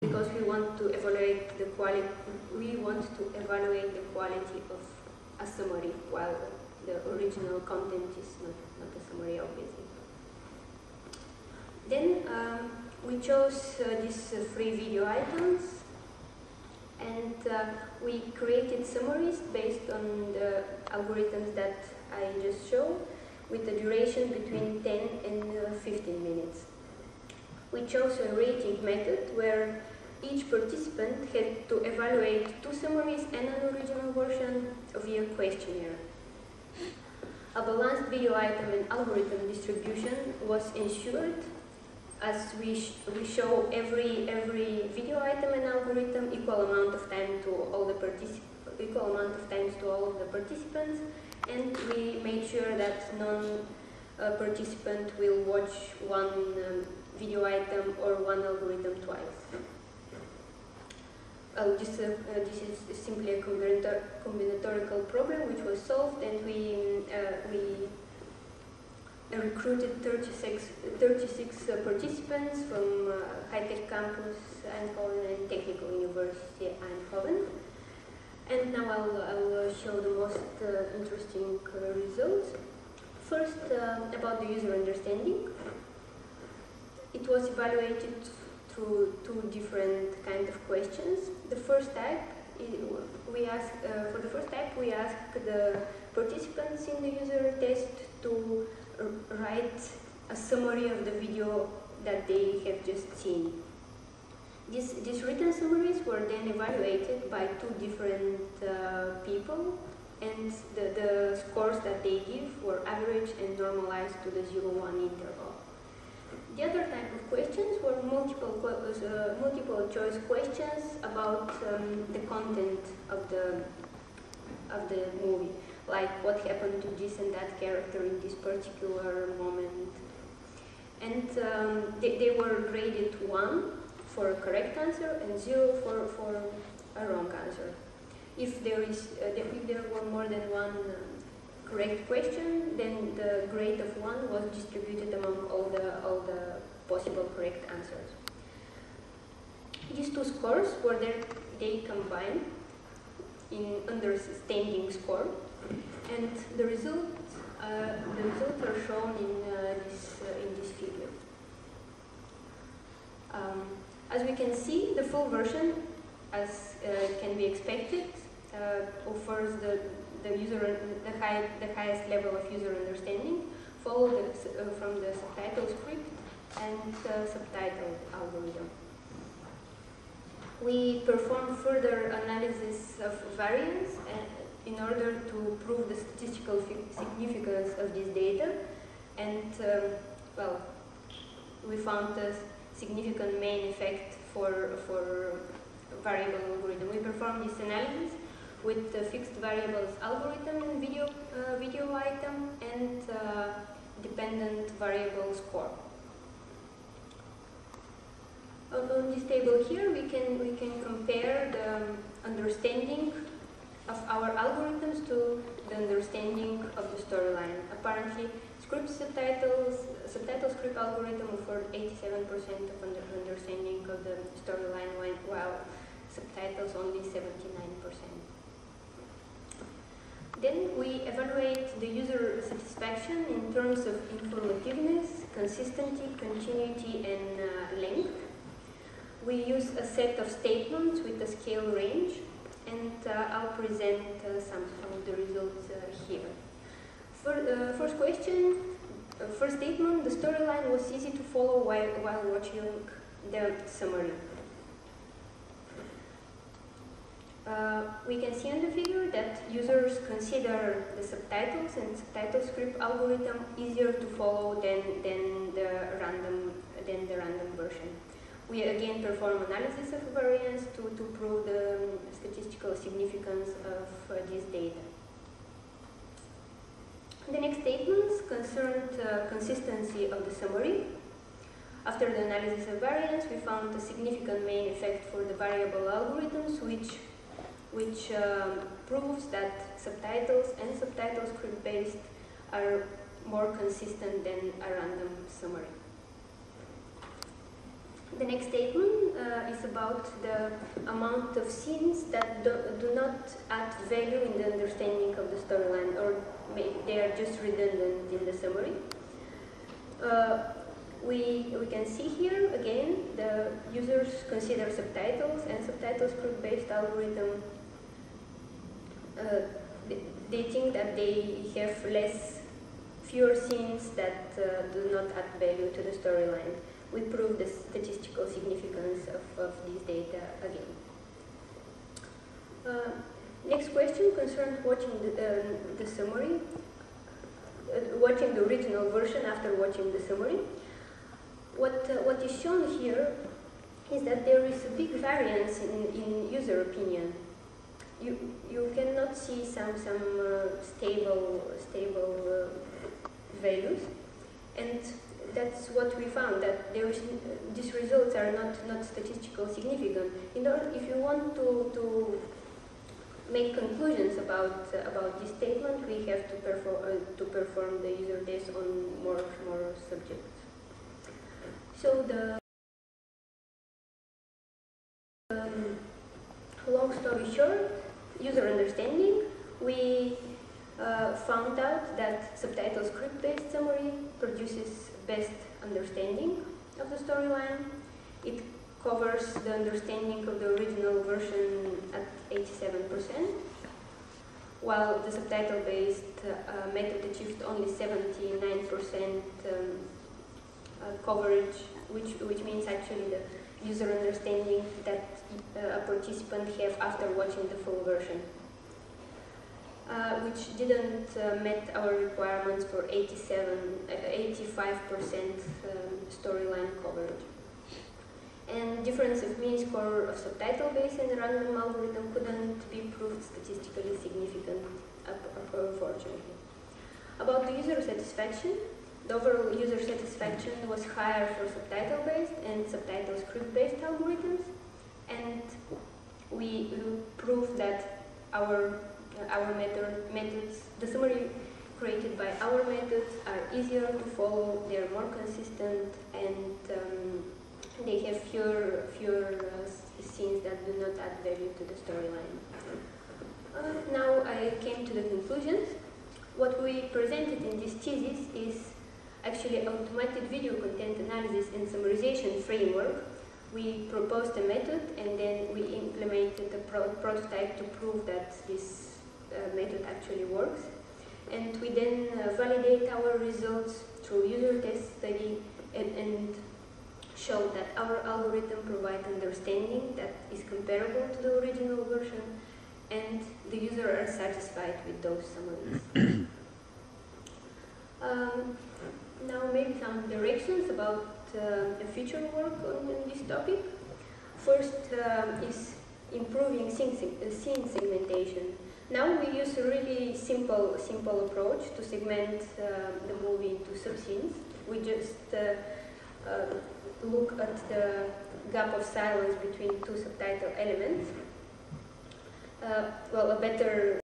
because we want to evaluate the quality. We want to evaluate the quality of a summary, while the original content is not, not a summary, obviously. Then um, we chose uh, these uh, video items and uh, we created summaries based on the algorithms that I just showed with a duration between 10 and uh, 15 minutes. We chose a rating method where each participant had to evaluate two summaries and an original version of via questionnaire. A balanced video item and algorithm distribution was ensured as we, sh we show every, every video item and algorithm equal amount of time to all the equal amount of times to all of the participants and we made sure that none uh, participant will watch one um, video item or one algorithm twice. Uh, this, uh, this is simply a combinatorical problem which was solved and we, uh, we recruited 36, 36 uh, participants from uh, high-tech campus Eindhoven and Technical University Eindhoven. And now I'll, I'll show the most uh, interesting uh, results. First, uh, about the user understanding. It was evaluated through two different kind of questions. The first type, we asked, for the first type, we asked the participants in the user test to write a summary of the video that they have just seen. These, these written summaries were then evaluated by two different uh, people and the, the scores that they give were average and normalized to the 0-1 interval. The other type of questions were multiple, uh, multiple choice questions about um, the content of the, of the movie like what happened to this and that character in this particular moment. And um, they, they were graded 1 for a correct answer and 0 for, for a wrong answer. If there, is, uh, if there were more than one uh, correct question, then the grade of 1 was distributed among all the, all the possible correct answers. These two scores were there, they combined in understanding score and the results, uh, the results are shown in uh, this uh, in this figure. Um, as we can see, the full version, as uh, can be expected, uh, offers the the user the high the highest level of user understanding, followed from the subtitle script and subtitle algorithm. We perform further analysis of variance in order to prove the statistical significance of this data. And, um, well, we found a significant main effect for, for variable algorithm. We performed this analysis with the fixed variables algorithm video, uh, video item and uh, dependent variable score. On, on, this table here, we can we can compare the understanding of our algorithms to the understanding of the storyline. Apparently, script subtitles, subtitle script algorithm offered 87% of under understanding of the storyline, while subtitles only 79%. Then we evaluate the user satisfaction in terms of informativeness, consistency, continuity, and uh, length. We use a set of statements with a scale range and uh, I'll present uh, some, of the results uh, here. For, first question, first statement, the storyline was easy to follow while, while watching the summary. Uh, we can see in the figure that users consider the subtitles and subtitle script algorithm easier to follow than, than the random than the random version. We again perform analysis of variance to, to prove the statistical significance of uh, this data. The next statements concerned uh, consistency of the summary. After the analysis of variance, we found a significant main effect for the variable algorithms, which, which um, proves that subtitles and subtitle script-based are more consistent than a random summary. The next statement uh, is about the amount of scenes that do, do, not add value in the understanding of the storyline, or they are just redundant in the summary. Uh, we, we can see here again the users consider subtitles and subtitles script-based algorithm. Uh, they think that they have less, fewer scenes that uh, do not add value to the storyline we prove the statistical significance of, of these data again. Uh, next question concerns watching the, uh, the summary, uh, watching the original version after watching the summary. What, uh, what is shown here is that there is a big variance in, in user opinion. You, you cannot see some, some uh, stable, stable uh, values. And that's what we found that is, these results are not not statistical significant. In order, if you want to to make conclusions about uh, about this statement, we have to perform uh, to perform the user test on more more subjects. So the um, long story short, user understanding, we uh, found out that subtitle script-based summary produces best understanding of the storyline. It covers the understanding of the original version at 87%, while the subtitle-based uh, method achieved only 79% um, uh, coverage, which, which means actually the user understanding that uh, a participant have after watching the full version. Uh, which didn't uh, met our requirements for 87, 85% uh, um, storyline coverage. And difference of mean score of subtitle based and random algorithm couldn't be proved statistically significant, unfortunately. About the user satisfaction, the overall user satisfaction was higher for subtitle based and subtitle script based algorithms, and we proved that our our method, methods, the summary created by our methods are easier to follow, they're more consistent, and um, they have fewer, fewer uh, scenes that do not add value to the storyline. Uh, now I came to the conclusions. What we presented in this thesis is actually automated video content analysis and summarization framework. We proposed a method and then we implemented a pro prototype to prove that this method actually works. And we then uh, validate our results through user test study and, and show that our algorithm provides understanding that is comparable to the original version and the user are satisfied with those summaries. um, now maybe some directions about uh, the future work on, on this topic. First um, is improving scene, scene segmentation. Now we use a really simple, simple approach to segment uh, the movie into subscenes. We just uh, uh, look at the gap of silence between two subtitle elements. Well, a better